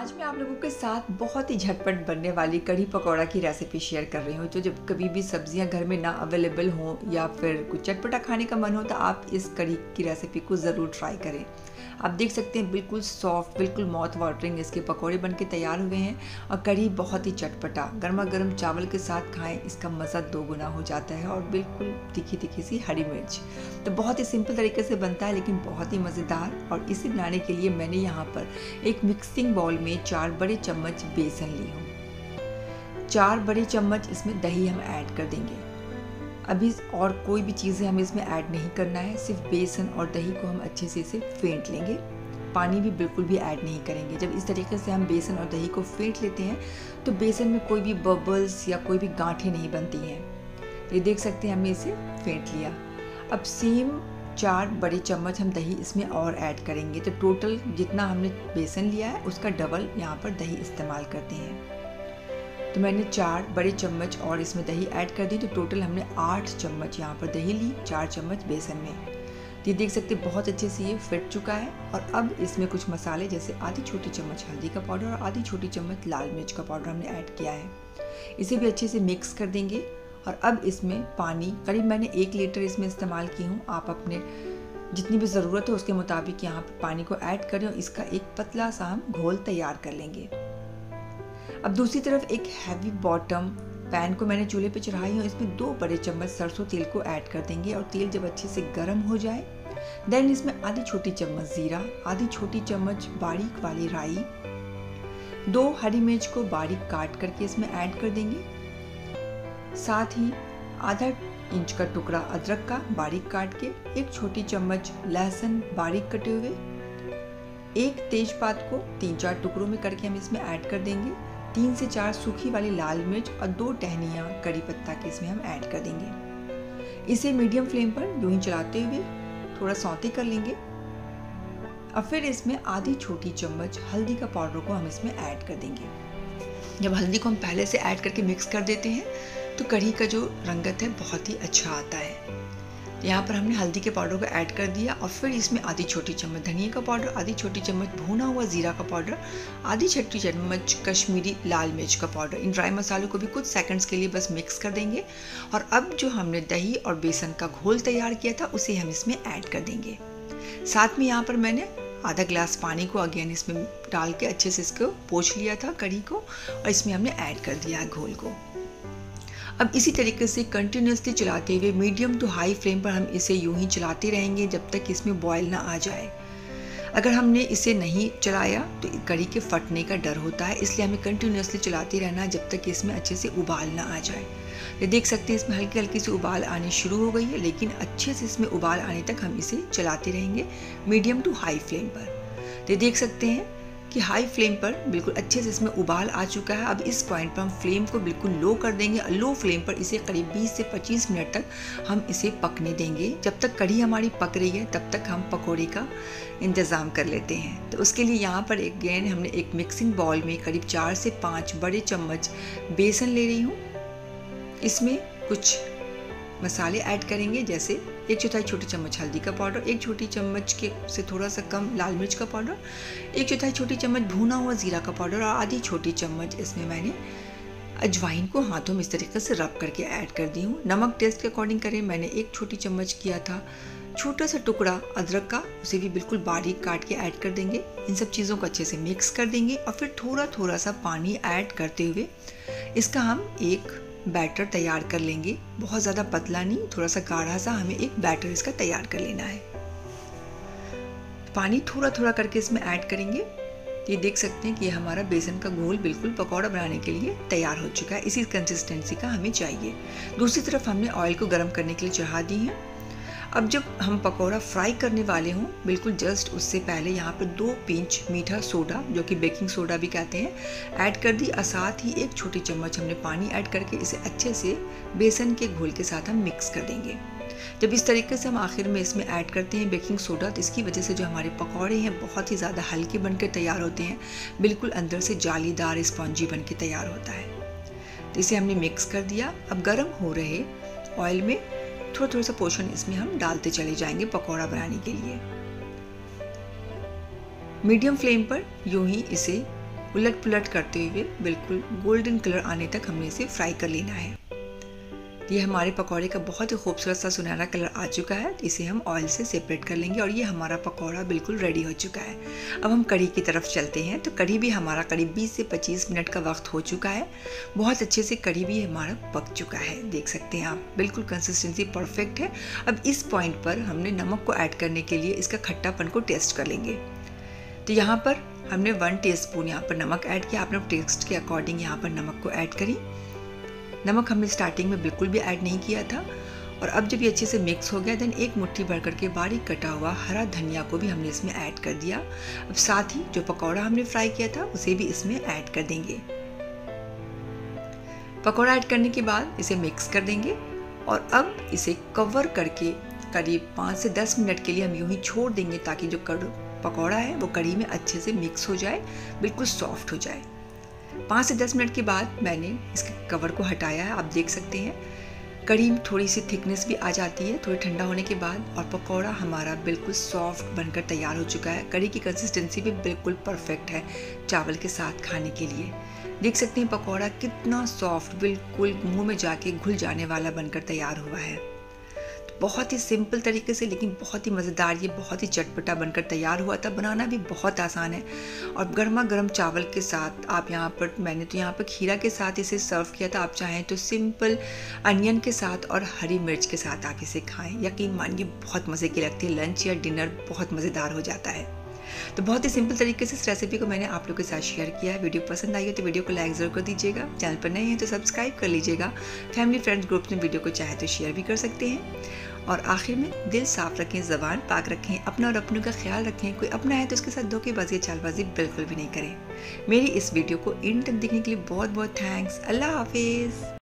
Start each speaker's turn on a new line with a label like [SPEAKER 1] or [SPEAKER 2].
[SPEAKER 1] आज मैं आप लोगों के साथ बहुत ही झटपट बनने वाली कढ़ी पकौड़ा की रेसिपी शेयर कर रही हूँ तो जब कभी भी सब्ज़ियाँ घर में ना अवेलेबल हों या फिर कुछ चटपटा खाने का मन हो तो आप इस कढ़ी की रेसिपी को ज़रूर ट्राई करें। आप देख सकते हैं बिल्कुल सॉफ्ट बिल्कुल माउथ वाटरिंग इसके पकौड़े बन के तैयार हुए हैं और कढ़ी बहुत ही चटपटा गर्मा गर्म चावल के साथ खाएँ, इसका मज़ा दो गुना हो जाता है और बिल्कुल तीखी तीखी सी हरी मिर्च। तो बहुत ही सिंपल तरीके से बनता है लेकिन बहुत ही मज़ेदार और इसे बनाने के लिए मैंने यहाँ पर एक मिक्सिंग बाउल में चार बड़े चम्मच बेसन ली हूँ। चार बड़े चम्मच इसमें दही हम ऐड कर देंगे। अभी और कोई भी चीज़ें हमें इसमें ऐड नहीं करना है, सिर्फ़ बेसन और दही को हम अच्छे से इसे फेंट लेंगे। पानी भी बिल्कुल भी ऐड नहीं करेंगे। जब इस तरीके से हम बेसन और दही को फेंट लेते हैं तो बेसन में कोई भी बबल्स या कोई भी गांठें नहीं बनती हैं। ये देख सकते हैं, हमने इसे फेंट लिया। अब सेम चार बड़े चम्मच हम दही इसमें और ऐड करेंगे। तो टोटल जितना हमने बेसन लिया है, उसका डबल यहाँ पर दही इस्तेमाल करते हैं। तो मैंने चार बड़े चम्मच और इसमें दही ऐड कर दी तो टोटल हमने आठ चम्मच यहाँ पर दही ली, चार चम्मच बेसन में। तो ये देख सकते बहुत अच्छे से ये फिट चुका है। और अब इसमें कुछ मसाले, जैसे आधी छोटी चम्मच हल्दी का पाउडर और आधी छोटी चम्मच लाल मिर्च का पाउडर हमने ऐड किया है। इसे भी अच्छे से मिक्स कर देंगे। और अब इसमें पानी, करीब मैंने एक लीटर इसमें इस्तेमाल की हूँ। आप अपने जितनी भी ज़रूरत है, उसके मुताबिक यहाँ पर पानी को ऐड करें और इसका एक पतला सा हम घोल तैयार कर लेंगे। अब दूसरी तरफ़ एक हैवी बॉटम पैन को मैंने चूल्हे पे चढ़ाई हूँ, इसमें दो बड़े चम्मच सरसों तेल को ऐड कर देंगे और तेल जब अच्छे से गर्म हो जाए देन इसमें आधी छोटी चम्मच ज़ीरा, आधी छोटी चम्मच बारीक वाली राई, दो हरी मिर्च को बारीक काट करके इसमें ऐड कर देंगे, साथ ही आधा इंच का टुकड़ा अदरक का बारीक काट के, एक छोटी चम्मच लहसुन बारीक कटे हुए, एक तेजपात को तीन चार टुकड़ों में करके हम इसमें ऐड कर देंगे तीन से चार सूखी वाली लाल मिर्च और दो टहनियाँ कड़ी पत्ता के इसमें हम ऐड कर देंगे। इसे मीडियम फ्लेम पर यूँ ही चलाते हुए थोड़ा सौते कर लेंगे। और फिर इसमें आधी छोटी चम्मच हल्दी का पाउडर को हम इसमें ऐड कर देंगे। जब हल्दी को हम पहले से ऐड करके मिक्स कर देते हैं तो कढ़ी का जो रंगत है बहुत ही अच्छा आता है। यहाँ पर हमने हल्दी के पाउडर को ऐड कर दिया और फिर इसमें आधी छोटी चम्मच धनिया का पाउडर आधी छोटी चम्मच भुना हुआ ज़ीरा का पाउडर आधी छोटी चम्मच कश्मीरी लाल मिर्च का पाउडर इन ड्राई मसालों को भी कुछ सेकंड्स के लिए बस मिक्स कर देंगे और अब जो हमने दही और बेसन का घोल तैयार किया था, उसे हम इसमें ऐड कर देंगे। साथ में यहाँ पर मैंने आधा ग्लास पानी को अगेन इसमें डाल के अच्छे से इसको पोछ लिया था, कढ़ी को, और इसमें हमने ऐड कर दिया घोल को। अब इसी तरीके से कंटिन्यूसली चलाते हुए मीडियम टू हाई फ्लेम पर हम इसे यूँ ही चलाते रहेंगे जब तक इसमें बॉयल ना आ जाए। अगर हमने इसे नहीं चलाया तो कड़ी के फटने का डर होता है, इसलिए हमें कंटिन्यूसली चलाते रहना जब तक इसमें अच्छे से उबाल ना आ जाए। ये देख सकते हैं, इसमें हल्की हल्की सी उबाल आनी शुरू हो गई है, लेकिन अच्छे से इसमें उबाल आने तक हम इसे चलाते रहेंगे मीडियम टू हाई फ्लेम पर। तो देख सकते हैं कि हाई फ्लेम पर बिल्कुल अच्छे से इसमें उबाल आ चुका है। अब इस पॉइंट पर हम फ्लेम को बिल्कुल लो कर देंगे। लो फ्लेम पर इसे करीब 20 से 25 मिनट तक हम इसे पकने देंगे। जब तक कढ़ी हमारी पक रही है, तब तक हम पकौड़े का इंतज़ाम कर लेते हैं। तो उसके लिए यहाँ पर एक गैन हमने एक मिक्सिंग बाउल में करीब चार से पाँच बड़े चम्मच बेसन ले रही हूँ। इसमें कुछ मसाले ऐड करेंगे, जैसे एक चौथाई छोटी चम्मच हल्दी का पाउडर, एक छोटी चम्मच के से थोड़ा सा कम लाल मिर्च का पाउडर, एक चौथाई छोटी चम्मच भुना हुआ ज़ीरा का पाउडर और आधी छोटी चम्मच इसमें मैंने अजवाइन को हाथों में इस तरीके से रब करके ऐड कर दी हूँ। नमक टेस्ट के अकॉर्डिंग करें, मैंने एक छोटी चम्मच किया था। छोटा सा टुकड़ा अदरक का, उसे भी बिल्कुल बारीक काट के ऐड कर देंगे। इन सब चीज़ों को अच्छे से मिक्स कर देंगे और फिर थोड़ा थोड़ा सा पानी ऐड करते हुए इसका हम एक बैटर तैयार कर लेंगे। बहुत ज़्यादा पतला नहीं, थोड़ा सा गाढ़ा सा हमें एक बैटर इसका तैयार कर लेना है। पानी थोड़ा थोड़ा करके इसमें ऐड करेंगे। ये देख सकते हैं कि ये हमारा बेसन का घोल बिल्कुल पकौड़ा बनाने के लिए तैयार हो चुका है। इसी कंसिस्टेंसी का हमें चाहिए। दूसरी तरफ़ हमने ऑयल को गर्म करने के लिए चढ़ा दी है। अब जब हम पकौड़ा फ्राई करने वाले हों, बिल्कुल जस्ट उससे पहले यहाँ पर दो पिंच मीठा सोडा, जो कि बेकिंग सोडा भी कहते हैं, ऐड कर दी और साथ ही एक छोटी चम्मच हमने पानी ऐड करके इसे अच्छे से बेसन के घोल के साथ हम मिक्स कर देंगे। जब इस तरीके से हम आखिर में इसमें ऐड करते हैं बेकिंग सोडा तो इसकी वजह से जो हमारे पकौड़े हैं बहुत ही ज़्यादा हल्के बन के तैयार होते हैं, बिल्कुल अंदर से जालीदार स्पॉन्जी बन के तैयार होता है। तो इसे हमने मिक्स कर दिया। अब गर्म हो रहे ऑयल में थोड़ा थोड़ा सा पोर्शन इसमें हम डालते चले जाएँगे पकौड़ा बनाने के लिए। मीडियम फ्लेम पर यूँ ही इसे उलट पुलट करते हुए बिल्कुल गोल्डन कलर आने तक हमें इसे फ्राई कर लेना है। ये हमारे पकौड़े का बहुत ही खूबसूरत सा सुनहरा कलर आ चुका है इसे हम ऑयल से सेपरेट कर लेंगे और ये हमारा पकौड़ा बिल्कुल रेडी हो चुका है। अब हम कढ़ी की तरफ़ चलते हैं तो कढ़ी भी हमारा करीब 20 से 25 मिनट का वक्त हो चुका है। बहुत अच्छे से कढ़ी भी हमारा पक चुका है, देख सकते हैं आप, बिल्कुल कंसिस्टेंसी परफेक्ट है। अब इस पॉइंट पर हमने नमक को ऐड करने के लिए इसका खट्टापन को टेस्ट कर लेंगे। तो यहाँ पर हमने वन टी स्पून यहाँ पर नमक ऐड किया, आपने टेस्ट के अकॉर्डिंग यहाँ पर नमक को ऐड करी। नमक हमने स्टार्टिंग में बिल्कुल भी ऐड नहीं किया था और अब जब ये अच्छे से मिक्स हो गया देन एक मुट्ठी भर करके बारीक कटा हुआ हरा धनिया को भी हमने इसमें ऐड कर दिया। अब साथ ही जो पकौड़ा हमने फ्राई किया था, उसे भी इसमें ऐड कर देंगे। पकौड़ा ऐड करने के बाद इसे मिक्स कर देंगे और अब इसे कवर करके करीब पाँच से दस मिनट के लिए हम यूँ ही छोड़ देंगे ताकि जो कड़, पकौड़ा है वो कड़ी में अच्छे से मिक्स हो जाए, बिल्कुल सॉफ्ट हो जाए। पाँच से दस मिनट के बाद मैंने इसके कवर को हटाया है, आप देख सकते हैं। कड़ी थोड़ी सी थिकनेस भी आ जाती है, थोड़ी ठंडा होने के बाद और पकौड़ा हमारा बिल्कुल सॉफ्ट बनकर तैयार हो चुका है। कड़ी की कंसिस्टेंसी भी बिल्कुल परफेक्ट है चावल के साथ खाने के लिए। देख सकते हैं पकौड़ा कितना सॉफ्ट बिल्कुल मुँह में जाके घुल जाने वाला बनकर तैयार हुआ है। बहुत ही सिंपल तरीके से, लेकिन बहुत ही मज़ेदार, ये बहुत ही चटपटा बनकर तैयार हुआ था। बनाना भी बहुत आसान है। और गर्मा गर्म चावल के साथ आप यहाँ पर, मैंने तो यहाँ पर खीरा के साथ इसे सर्व किया था। आप चाहें तो सिंपल अनियन के साथ और हरी मिर्च के साथ आप इसे खाएँ। यकीन मानिए, बहुत मज़े की लगती है। लंच या डिनर बहुत मज़ेदार हो जाता है। तो बहुत ही सिंपल तरीके से इस रेसिपी को मैंने आप लोगों के साथ शेयर किया है। वीडियो पसंद आई है तो वीडियो को लाइक ज़रूर कर दीजिएगा। चैनल पर नए हैं तो सब्सक्राइब कर लीजिएगा। फैमिली फ्रेंड्स ग्रुप्स में वीडियो को चाहे तो शेयर भी कर सकते हैं। और आखिर में दिल साफ़ रखें, ज़बान पाक रखें, अपना और अपनों का ख्याल रखें। कोई अपना है तो उसके साथ धोखेबाजी चालबाजी बिल्कुल भी नहीं करें। मेरी इस वीडियो को इन तक देखने के लिए बहुत बहुत थैंक्स अल्लाह हाफिज़।